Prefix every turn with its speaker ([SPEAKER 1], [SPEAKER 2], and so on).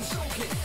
[SPEAKER 1] and choke it.